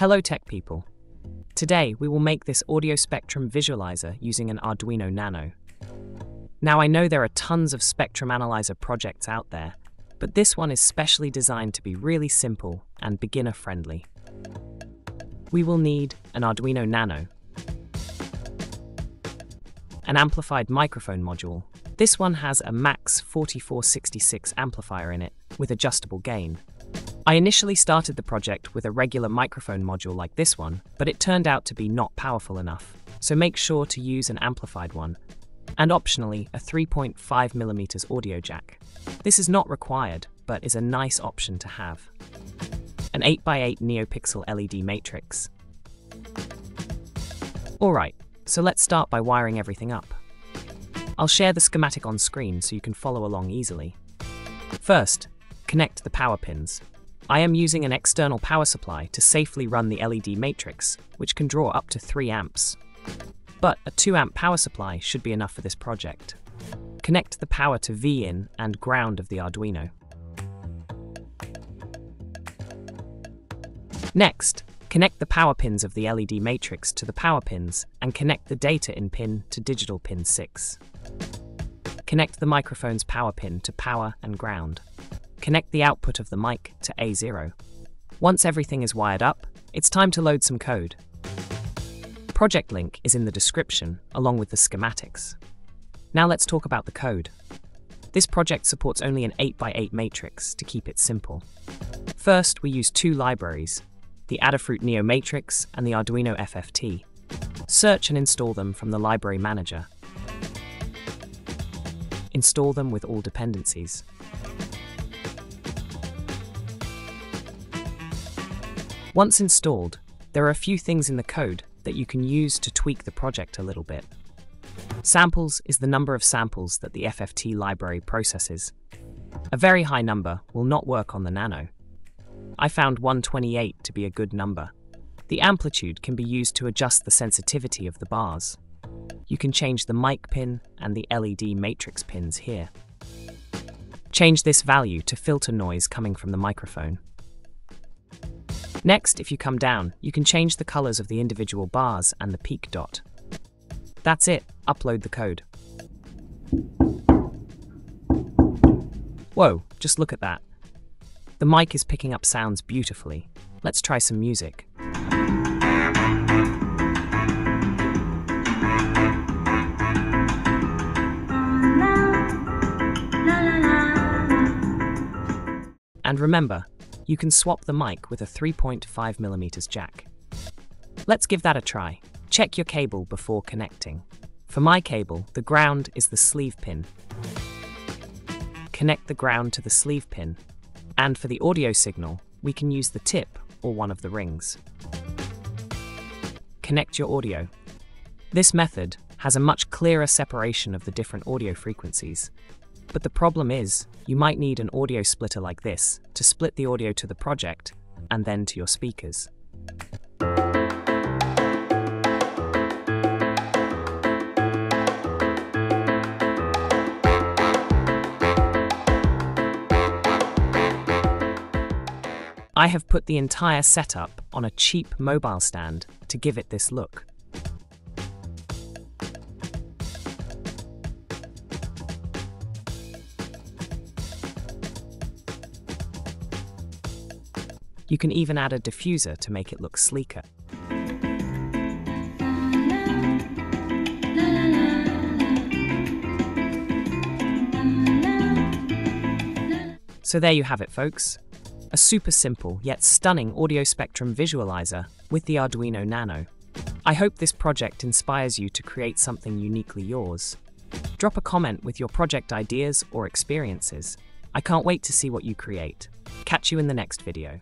Hello tech people. Today we will make this audio spectrum visualizer using an Arduino Nano. Now I know there are tons of spectrum analyzer projects out there, but this one is specially designed to be really simple and beginner friendly. We will need an Arduino Nano, an amplified microphone module. This one has a MAX4466 amplifier in it with adjustable gain. I initially started the project with a regular microphone module like this one, but it turned out to be not powerful enough, so make sure to use an amplified one, and optionally a 3.5mm audio jack. This is not required, but is a nice option to have. An 8x8 NeoPixel LED matrix. Alright, so let's start by wiring everything up. I'll share the schematic on screen so you can follow along easily. First, connect the power pins. I am using an external power supply to safely run the LED matrix, which can draw up to 3 amps. But a 2 amp power supply should be enough for this project. Connect the power to V-in and ground of the Arduino. Next, connect the power pins of the LED matrix to the power pins and connect the data in pin to digital pin 6. Connect the microphone's power pin to power and ground. Connect the output of the mic to A0. Once everything is wired up, it's time to load some code. Project link is in the description, along with the schematics. Now let's talk about the code. This project supports only an 8x8 matrix to keep it simple. First, we use two libraries, the Adafruit NeoMatrix and the Arduino FFT. Search and install them from the Library Manager. Install them with all dependencies. Once installed, there are a few things in the code that you can use to tweak the project a little bit. Samples is the number of samples that the FFT library processes. A very high number will not work on the Nano. I found 128 to be a good number. The amplitude can be used to adjust the sensitivity of the bars. You can change the mic pin and the LED matrix pins here. Change this value to filter noise coming from the microphone. Next, if you come down, you can change the colors of the individual bars and the peak dot. That's it, upload the code. Whoa, just look at that. The mic is picking up sounds beautifully. Let's try some music. And remember, you can swap the mic with a 3.5mm jack. Let's give that a try. Check your cable before connecting. For my cable, the ground is the sleeve pin. Connect the ground to the sleeve pin. And for the audio signal, we can use the tip or one of the rings. Connect your audio. This method has a much clearer separation of the different audio frequencies, but the problem is, you might need an audio splitter like this to split the audio to the project and then to your speakers. I have put the entire setup on a cheap mobile stand to give it this look. You can even add a diffuser to make it look sleeker. So there you have it, folks. A super simple yet stunning audio spectrum visualizer with the Arduino Nano. I hope this project inspires you to create something uniquely yours. Drop a comment with your project ideas or experiences. I can't wait to see what you create. Catch you in the next video.